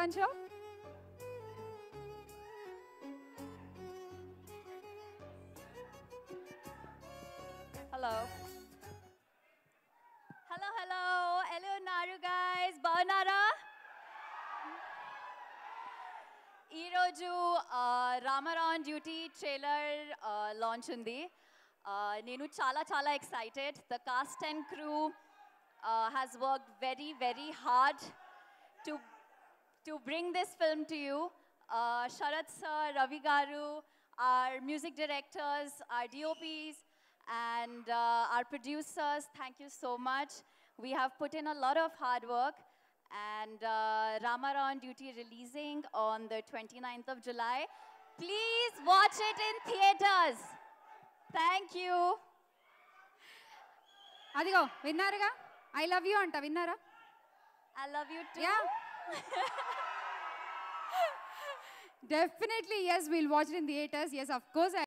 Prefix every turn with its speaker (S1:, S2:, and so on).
S1: Priyanshu
S2: hello hello hello ఎలా ఉన్నారు guys బాగున్నారా ఈరోజు రామారాన్ డ్యూటీ ట్రైలర్ లాంచ్ ఉంది. నేను చాలా చాలా excited the cast and crew has work very very hard to to bring this film to you. Uh, Sharat sir, Ravi Garu, our music directors, our DOPs, and uh, our producers, thank you so much. We have put in a lot of hard work, and uh, Ramarao On Duty releasing on the 29th of July. Please watch it in theaters. Thank you.
S1: అదిగో విన్నారుగా I love you, అంట విన్నారా
S2: I love you too.
S1: Definitely, yes, we'll watch it in theaters. Yes, of course. I